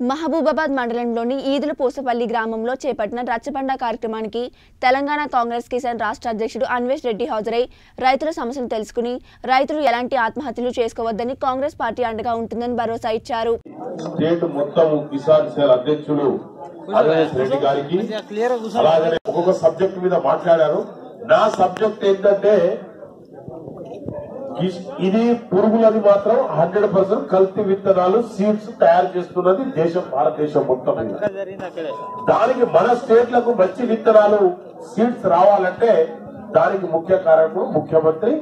మహబూబాబాద్ మండలంలోని ఈదుల పూసపల్లి గ్రామంలో చేపట్టిన రచ్చబండ కార్యక్రమానికి తెలంగాణ కాంగ్రెస్ కిసాన్ రాష్ట్ర అధ్యక్షుడు అన్వేష్ రెడ్డి హాజరై రైతుల సమస్యలు తెలుసుకుని రైతులు ఎలాంటి ఆత్మహత్యలు చేసుకోవద్దని కాంగ్రెస్ పార్టీ అండగా ఉంటుందని భరోసా ఇచ్చారు. స్టేట్ మొత్తం కిసాన్ సేల్ అధ్యక్షులు అవినాష్ రెడ్డి గారికి అలాగే ఒక్కొక్క సబ్జెక్ట్ మీద మాట్లాడారు. నా సబ్జెక్ట్ ఏంటంటే ఇది పురుగులది మాత్రం హండ్రెడ్ పర్సెంట్ కల్తీ విత్తనాలు సీడ్స్ తయారు చేస్తున్నది దేశం భారతదేశం మొత్తం దానికి మన స్టేట్లకు మంచి విత్తనాలు సీడ్స్ రావాలంటే దానికి ముఖ్య కారణం ముఖ్యమంత్రి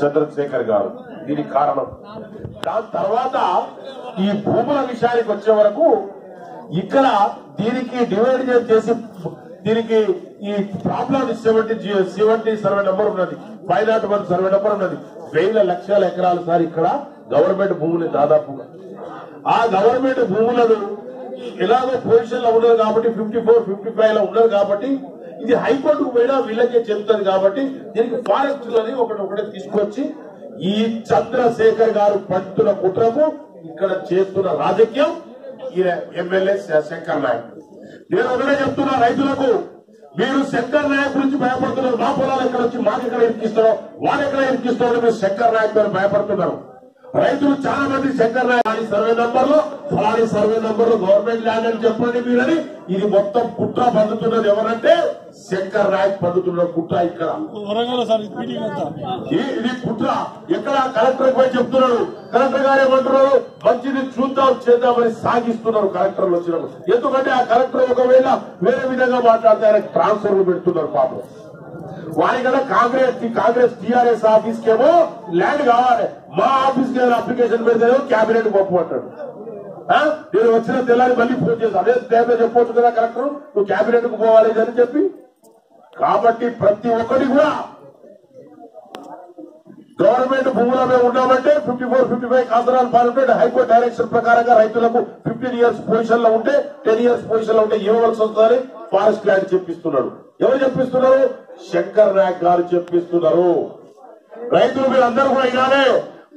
చంద్రశేఖర్ గారు. దీనికి కారణం. దాని తర్వాత ఈ భూముల విషయానికి వచ్చే వరకు ఇక్కడ దీనికి డివైడ్ చేసి దీనికి ఈ problem seventy seventy survey number ఉన్నది. Five nought one survey number ఉన్నది. వేల లక్షల ఎకరాలు సార్ ఇక్కడ గవర్నమెంట్ భూములు దాదాపుగా. ఆ గవర్నమెంట్ భూములను ఎలాగో పొజిషన్లో ఉన్నారు కాబట్టి ఫిఫ్టీ ఫోర్ ఫిఫ్టీ ఫైవ్లో ఉన్నది కాబట్టి ఇది హైకోర్టుకు పోయినా వీళ్ళకే చెందుతుంది కాబట్టి దీనికి ఫారెస్ట్ లని ఒకటి ఒకటి తీసుకొచ్చి ఈ చంద్రశేఖర్ గారు పట్టుతున్న కుట్రకు ఇక్కడ చేస్తున్న రాజకీయం ఈయన ఎమ్మెల్యే శంకర్ నాయక్ నేను ఒకటే చెప్తున్నా రైతులకు మీరు శంకర్ నాయక్ గురించి భయపడుతున్నారు. మా పొలాలు ఎక్కడ వచ్చి మాకు ఎక్కడ ఇరికిస్తారో వాళ్ళు ఎక్కడ ఇరికిస్తారో మీరు శంకర్ నాయక్ గారు భయపడుతున్నారు. రైతులు చాలా మంది శంకర్ నాయక్ ఫలాని సర్వే నంబర్లో ఫలాని సర్వే నంబర్లో గవర్నమెంట్ ల్యాండ్ అని చెప్పండి మీరని ఇది మొత్తం కుట్ర పండుతున్నది ఎవరంటే శంకర్ నాయక్ పండుతున్న కుట్ర ఇక్కడ. ఇది కుట్ర. ఎక్కడ కలెక్టర్ పోయి చెప్తున్నాడు కలెక్టర్ గారు ఏమంటున్నారు? మంచిది చూద్దాం చేద్దామని సాగిస్తున్నారు కలెక్టర్లు వచ్చినప్పుడు. ఎందుకంటే ఆ కలెక్టర్ ఒకవేళ వేరే విధంగా మాట్లాడితే ఆయనకు ట్రాన్స్ఫర్లు పెడుతున్నారు పాపం. వారికన్నా కాంగ్రెస్ కాంగ్రెస్ టీఆర్ఎస్ ఆఫీస్ కేమో ల్యాండ్ కావాలి. మా ఆఫీస్కి అప్లికేషన్ పెడితే క్యాబినెట్ పంపమంటాడు. ఆ? నేను వచ్చిన తెల్లారి మళ్ళీ ఫోన్ చేసి అదే టైంలో చెప్పొచ్చు కదా కలెక్టర్? నువ్వు క్యాబినెట్కు పోవాలి అని చెప్పి. కాబట్టి ప్రతి ఒక్కటి కూడా గవర్నమెంట్ భూముల మీద ఉన్నామంటే ఫిఫ్టీ ఫోర్ ఫిఫ్టీ ఫైవ్ కాసరాలు పాల్గొంటే హైకోర్టు డైరెక్షన్ ప్రకారంగా రైతులకు ఫిఫ్టీన్ ఇయర్స్ పొజిషన్లో ఉంటే టెన్ ఇయర్స్ పొజిషన్లో ఉంటే ఇవ్వవలసి వస్తుందని ఫారెస్ట్ ల్యాండ్ చెప్పిస్తున్నాడు. ఎవరు చెప్పిస్తున్నారు? శంకర్ నాయక్ గారు చెప్పిస్తున్నారు. రైతులు మీరు అందరూ కూడా వినాలే.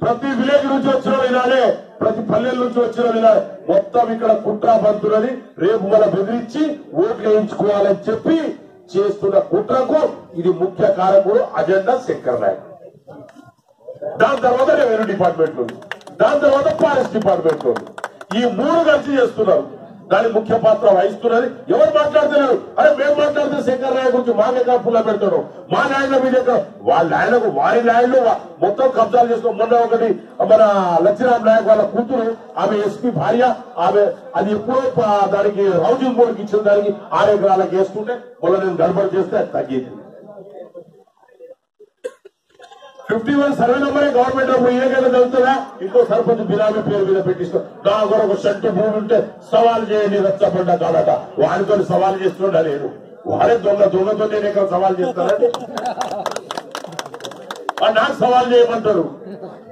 ప్రతి విలేజ్ నుంచి వచ్చిన వాళ్ళు వినాలే. ప్రతి పల్లెల నుంచి వచ్చిన వినాలి. మొత్తం ఇక్కడ కుట్ర బంతులని రేపు మన బెదిరించి ఓట్లు వేయించుకోవాలని చెప్పి చేస్తున్న కుట్రకు ఇది ముఖ్య కారకుడు అజెండా శంకర్ నాయక్. దాని తర్వాత రెవెన్యూ డిపార్ట్మెంట్ దాని తర్వాత ఫారెస్ట్ డిపార్ట్మెంట్ ఈ మూడు కలిసి చేస్తున్నారు. దాని ముఖ్య పాత్ర వహిస్తున్నది. ఎవరు మాట్లాడుతున్నారు? అరే మేము మాట్లాడుతున్న శంకర్ రాయ గురించి మా దగ్గర పుల్ల పెడతాడు మా నాయన మీద ఎక్కడ? వాళ్ళ నాయనకు వారి నాయనలు మొత్తం కబ్జాలు చేస్తున్నాం మొన్న ఒకటి మన లక్ష్మీరామ్ నాయక్ వాళ్ళ కూతురు ఆమె ఎస్పీ భార్య ఆమె అది ఎప్పుడో దానికి హౌసింగ్ బోర్డుకి ఇచ్చిన దానికి ఆరు ఎకరాలకు వేసుకుంటే మొన్న నేను గడబడి చేస్తే తగ్గింది. ఫిఫ్టీ వన్ సర్వే నెంబరే గవర్నమెంట్ ఏకైనా చదువుతుందా ఇంకో సర్పంచ్ బినామీ పేరు మీద పెట్టిస్తాం నా కూడా ఒక సెంటు భూమి ఉంటే సవాల్ చేయండి రచ్చబండ కాదట. వాడితో సవాల్ చేస్తుండ నేను వాడే దొంగ దొంగతో నేను ఇక్కడ సవాల్ చేస్తానంటే వాళ్ళు నాకు సవాల్ చేయమంటారు.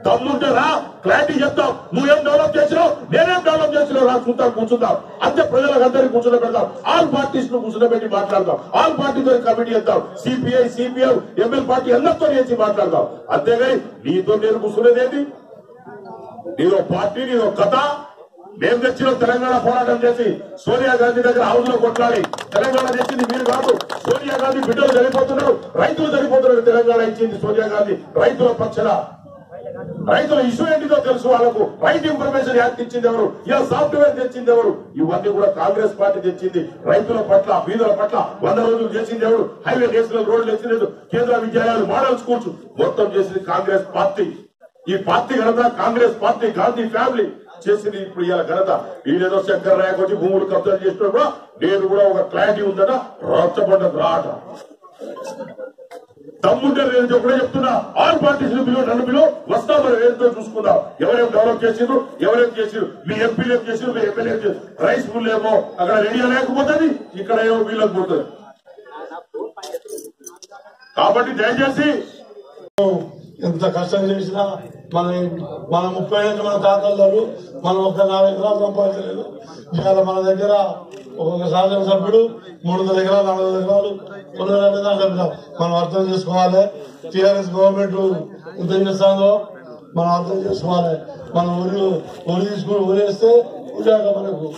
దమ్ముంటారా క్లారిటీ చెప్తాం. నువ్వేం డెవలప్ చేసినావు? నేనేం డెవలప్ చేసినావు? రా చూద్దాం కూర్చుందాం. అంతే ప్రజలకు అందరికి కూర్చుని పెడతాం ఆల్ పార్టీస్ను కూర్చుని మాట్లాడతాం ఆల్ పార్టీతో కమిటీ వెళ్తాం. సిపిఐ సిపిఎం ఎంఎల్ పార్టీ అందరితో చేసి మాట్లాడతాం అంతేగాని నీతో నేను కూర్చునేదేంటి నీదో పార్టీ నీదో కథ. మేము తెచ్చిన తెలంగాణ పోరాటం చేసి సోనియా గాంధీ దగ్గర హౌస్లో కొట్లాడి తెలంగాణ తెచ్చింది మీరు కాదు. సోనియా గాంధీ బిడ్డలు చనిపోతున్నారు రైతులు చనిపోతున్నారు తెలంగాణ ఇచ్చింది సోనియా గాంధీ. రైతుల పక్షన రైతుల ఇష్యూ ఏంటిదో తెలుసు వాళ్ళకు. రైట్ ఇన్ఫర్మేషన్ యాక్ట్ ఇచ్చింది ఎవరు? ఇలా సాఫ్ట్వేర్ తెచ్చింది ఎవరు? ఇవన్నీ కూడా కాంగ్రెస్ పార్టీ తెచ్చింది. రైతుల పట్ల బీదల పట్ల వంద రోజులు చేసింది ఎవరు? హైవే కేసులు రోడ్లు తెచ్చినట్టు కేంద్ర విద్యాలయాలు మోడల్ స్కూల్స్ మొత్తం చేసింది కాంగ్రెస్ పార్టీ. ఈ పార్టీ కనుక కాంగ్రెస్ పార్టీ గాంధీ ఫ్యామిలీ చేసింది ఇప్పుడు ఇలా ఘనత. ఈయనేదో శంకర్ నాయక్ వచ్చి భూములు కబ్జాలు చేసినప్పుడు నేను కూడా ఒక క్లారిటీ ఉందట రచ్చబండ రాట తమ్ముంటే నేను ఒకటే చెప్తున్నా. ఆల్ పార్టీస్ బిలో నన్ను బిలో వస్తా మరి వేరుతో చూసుకుందాం. ఎవరేం డెవలప్ చేసిండ్రు ఎవరేం చేసిండ్రు? మీ ఎంపీలు ఏం చేసిండ్రు మీ ఎమ్మెల్యే రైస్ మిల్ ఏమో అక్కడ రెడీ లేకపోతుంది ఇక్కడ ఏమో వీళ్ళకి పోతుంది కాబట్టి దయచేసి ఎంత కష్టం చేసినా మన మన ముప్పై ఏళ్ళు మన తాతలు మనం ఒక నాలుగు ఎకరాలు సంపాదించలేదు. ఇవాళ మన దగ్గర ఒక్కొక్క శాసనసభ్యుడు మూడు వందల ఎకరాలు నాలుగు వందల ఎకరాలు కొన్ని మనం అర్థం చేసుకోవాలి. టీఆర్ఎస్ గవర్నమెంట్ ఎంత చేస్తుందో మనం అర్థం చేసుకోవాలి. మనం ఊరు ఊరు తీసుకుని ఊరేస్తే పూజాక మనకు.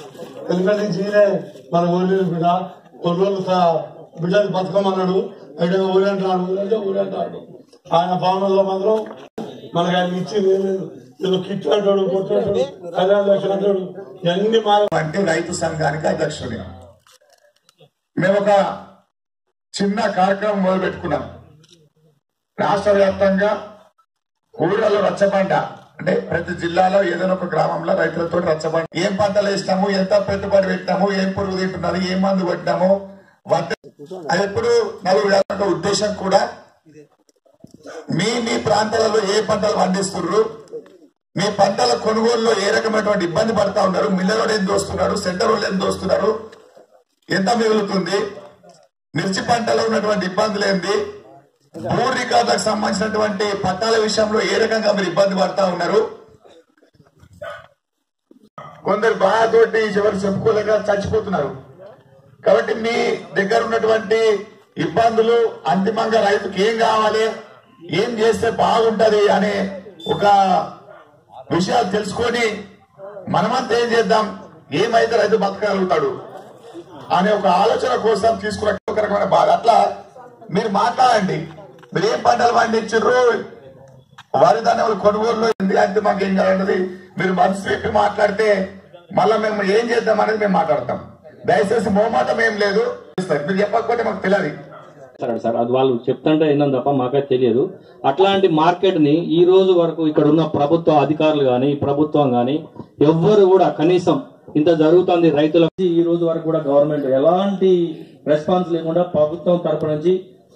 ఎందుకంటే జీనే మన ఊరి బిడ్డ. కొన్ని రోజులు బిడ్డని బతకమన్నాడు. అయితే ఊరంటాడు ఊరంటే ఊరంటాడు ఆయన భావనలో మాత్రం మనకు ఆయన ఇచ్చేది ఏం కిట్ అంటాడు కొట్టాడు కళ్యాణ లక్ష్యం అంటాడు ఇవన్నీ మా అంటే రైతు సంఘానికి అధ్యక్షుడి మేము ఒక చిన్న కార్యక్రమం మొదలు పెట్టుకున్నాం. రాష్ట్ర వ్యాప్తంగా ఊళ్ళలో రచ్చబండ అంటే ప్రతి జిల్లాలో ఏదైనా ఒక గ్రామంలో రైతులతో రచ్చబండ. ఏం పంటలు వేసినాము ఎంత పెట్టుబడి పెట్టినాము ఏం పురుగు తింటున్నారు ఏం మందు పెట్టినాము అది ఎప్పుడు నలుగురు ఉద్దేశం కూడా మీ మీ ప్రాంతాలలో ఏ పంటలు పండిస్తున్నారు మీ పంటల కొనుగోలులో ఏ రకమైనటువంటి ఇబ్బంది పడతా ఉన్నారు? మిల్లర్ ఏం దోస్తున్నారు? సెంటర్ వాళ్ళు ఏం దోస్తున్నారు? ఎంత మిగులుతుంది? మిర్చి పంటలో ఉన్నటువంటి ఇబ్బందులు ఏంది? భూ రికార్డులకు సంబంధించినటువంటి పట్టాల విషయంలో ఏ రకంగా మీరు ఇబ్బంది పడతా ఉన్నారు? కొందరు బాధతోటి చివరి చెప్పుకోలేక చచ్చిపోతున్నారు. కాబట్టి మీ దగ్గర ఉన్నటువంటి ఇబ్బందులు అంతిమంగా రైతుకి ఏం కావాలి? ఏం చేస్తే బాగుంటది అనే ఒక విషయాలు తెలుసుకొని మనమంతా ఏం చేద్దాం? ఏమైతే రైతు బతకగలుగుతాడు అనే ఒక ఆలోచన కోసం తీసుకున్న ఒక రకమైన బాధ. అట్లా మీరు మాట్లాడండి. మీరు ఏం పంటలు పండించారు వరి ధాన్యములు కొనుగోలు ఏంది అంటే మాకు ఏం కావాలన్నది మీరు మనసు పెట్టి మాట్లాడితే మళ్ళీ మేము ఏం చేద్దాం అనేది మేము మాట్లాడతాం. దయచేసి మోమాటం ఏం లేదు. మీరు చెప్పకపోతే మాకు తెలియదు. సరే సార్. అది వాళ్ళు చెప్తుంటే విన్నాం తప్ప మాకైతే తెలియదు. అట్లాంటి మార్కెట్ని ఈ రోజు వరకు ఇక్కడ ఉన్న ప్రభుత్వ అధికారులు కానీ ప్రభుత్వం కానీ ఎవ్వరు కూడా కనీసం ఇంత జరుగుతుంది రైతుల ఈ రోజు వరకు కూడా గవర్నమెంట్ ఎలాంటి రెస్పాన్స్ లేకుండా ప్రభుత్వం తరపు నుంచి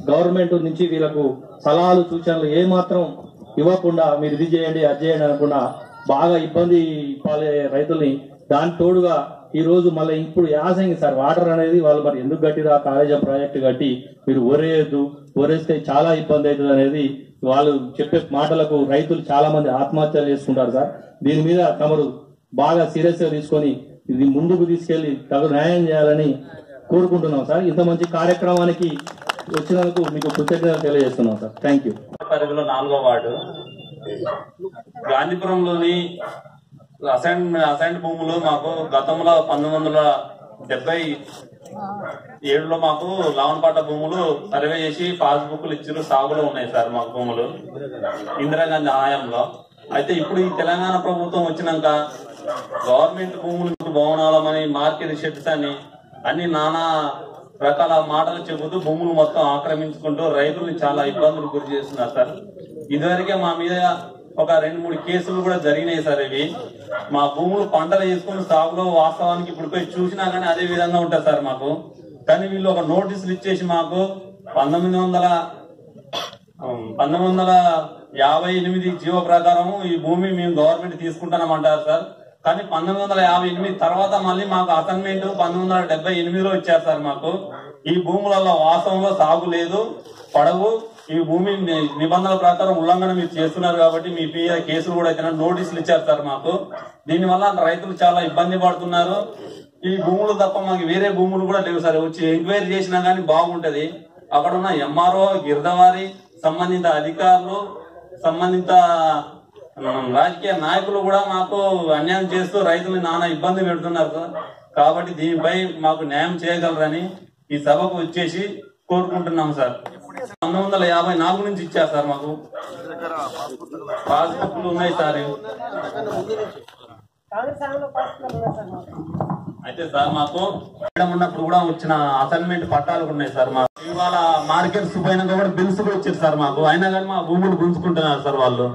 గవర్నమెంట్ నుంచి వీళ్ళకు సలహాలు సూచనలు ఏ మాత్రం ఇవ్వకుండా మీరు ఇది చేయండి అది చేయండి అనకుండా బాగా ఇబ్బంది పాలే రైతుల్ని దాని తోడుగా ఈ రోజు మళ్ళీ ఇప్పుడు యాసంగి సార్ వాటర్ అనేది వాళ్ళు మరి ఎందుకు కట్టిరు ఆ కాలేజ్ ప్రాజెక్ట్ కట్టి మీరు ఒరేయద్దు ఒరేస్తే చాలా ఇబ్బంది అవుతుంది అనేది వాళ్ళు చెప్పే మాటలకు రైతులు చాలా మంది ఆత్మహత్యలు చేసుకుంటారు సార్. దీని మీద తమరు బాగా సీరియస్గా తీసుకొని ఇది ముందుకు తీసుకెళ్ళి తగు న్యాయం చేయాలని కోరుకుంటున్నాం సార్. ఇంత మంచి కార్యక్రమానికి వచ్చినందుకు మీకు కృతజ్ఞతలు తెలియజేస్తున్నాం సార్. థ్యాంక్ యూ పరిధిలో నాలుగో వార్డు. గాంధీపురంలోని అసైన్ అసైన్ భూములు మాకు గతంలో పంతొమ్మిది వందల డెబ్బై ఏడులో మాకు లావన్పాట భూములు సర్వే చేసి పాస్బుక్లు ఇచ్చారు సాగులో ఉన్నాయి సార్ మాకు భూములు. ఇందిరాగాంధీ ఆయంలో అయితే ఇప్పుడు ఈ తెలంగాణ ప్రభుత్వం వచ్చినాక గవర్నమెంట్ భూములు భవనాలమని మార్కెట్ షెడ్స్ అని అన్ని నానా రకాల మాటలు చెబుతూ భూములు మొత్తం ఆక్రమించుకుంటూ రైతులు చాలా ఇబ్బందులు గురి చేస్తున్నారు సార్. ఇదివరకే మా మీద ఒక రెండు మూడు కేసులు కూడా జరిగినాయి సార్ ఇవి. మా భూములు పంటలు వేసుకుని సాగులో వాస్తవానికి ఇప్పుడు పోయి చూసినా కానీ అదే విధంగా ఉంటుంది సార్ మాకు. కానీ వీళ్ళు ఒక నోటీసులు ఇచ్చేసి మాకు పంతొమ్మిది వందల పంతొమ్మిది వందల యాభై ఎనిమిది జీవో ప్రకారం ఈ భూమి మేము గవర్నమెంట్ తీసుకుంటామంటారు సార్. కానీ పంతొమ్మిది వందల యాభై ఎనిమిది తర్వాత మళ్ళీ మాకు అసైన్మెంట్ పంతొమ్మిది వందల డెబ్బై ఎనిమిదిలో ఇచ్చారు సార్ మాకు. ఈ భూములలో వాస్తవంలో సాగు లేదు పడవు ఈ భూమి నిబంధనల ప్రకారం ఉల్లంఘన మీరు చేస్తున్నారు కాబట్టి మీ పిఆర్ కేసులు కూడా అయితే నోటీసులు ఇచ్చారు సార్ మాకు. దీనివల్ల రైతులు చాలా ఇబ్బంది పడుతున్నారు. ఈ భూములు తప్ప మాకు వేరే భూములు కూడా లేవు సార్. వచ్చి ఎంక్వైరీ చేసినా కానీ బాగుంటది. అక్కడ ఉన్న ఎంఆర్ఓ గిరిదవారి సంబంధిత అధికారులు సంబంధిత రాజకీయ నాయకులు కూడా మాకు అన్యాయం చేస్తూ రైతులు నానా ఇబ్బంది పెడుతున్నారు సార్. కాబట్టి దీనిపై మాకు న్యాయం చేయగలరని ఈ సభకు వచ్చేసి కోరుకుంటున్నాం సార్. పంతొమ్మిది వందల యాభై నాలుగు నుంచి ఇచ్చారు సార్ మాకు. పాస్బుక్లు ఉన్నాయి సార్ అయితే సార్ మాకు మేడం ఉన్నప్పుడు కూడా వచ్చిన అసైన్మెంట్ పట్టాలు ఉన్నాయి సార్ మాకు. ఇవాళ మార్కెట్ పోయినాక కూడా బిల్స్ కూడా వచ్చారు సార్ మాకు. అయినా కానీ మా భూములు గుంజుకుంటున్నారు సార్ వాళ్ళు.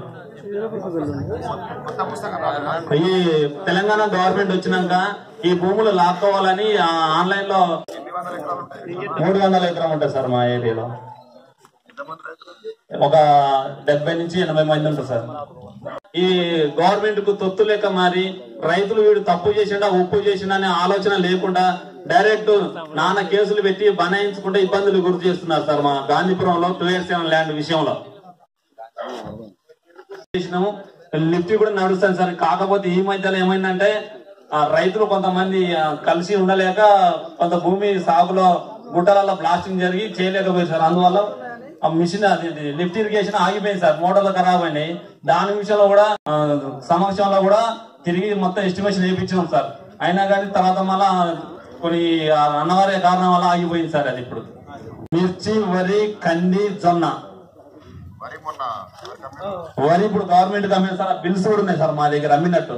ఈ తెలంగాణ గవర్నమెంట్ వచ్చినాక ఈ భూములు లాక్కోవాలని ఆన్లైన్లో మూడు వందల ఎకరం ఉంటాయి సార్ మా ఏరియాలో. ఒక డెబ్బై నుంచి ఎనభై మంది ఉంటారు సార్. ఈ గవర్నమెంట్కు తొత్తు లేక మారి రైతులు వీడు తప్పు చేసిండా ఉప్పు చేసిండా అనే ఆలోచన లేకుండా డైరెక్ట్ నాన్న కేసులు పెట్టి బనాయించకుండా ఇబ్బందులు గుర్తు చేస్తున్నారు సార్ మా గాంధీపురంలో టూ ఇయర్స్ ల్యాండ్ విషయంలో. చేసినాము. లిఫ్ట్ కూడా నడుస్తాను సార్. కాకపోతే ఈ మధ్యలో ఏమైందంటే ఆ రైతులు కొంతమంది కలిసి ఉండలేక కొంత భూమి సాగులో గుట్టలలో బ్లాస్టింగ్ జరిగి చేయలేకపోయారు సార్. అందువల్ల ఆ మిషన్ లిఫ్ట్ ఇరిగేషన్ ఆగిపోయింది సార్. మోటార్లు ఖరాబ్ అయినాయి. దాని విషయంలో కూడా సమక్షంలో కూడా తిరిగి మొత్తం ఎస్టిమేషన్ వేయించినాం సార్. అయినా కానీ తర్వాత మళ్ళా కొన్ని అన్నవారి కారణం వల్ల ఆగిపోయింది సార్ అది ఇప్పుడు. మిర్చి వరి కంది జొన్న. వరి ఇప్పుడు గవర్నమెంట్ కమ్మింది సార్. బిల్స్ కూడా ఉన్నాయి సార్ మా దగ్గర అమ్మినట్టు.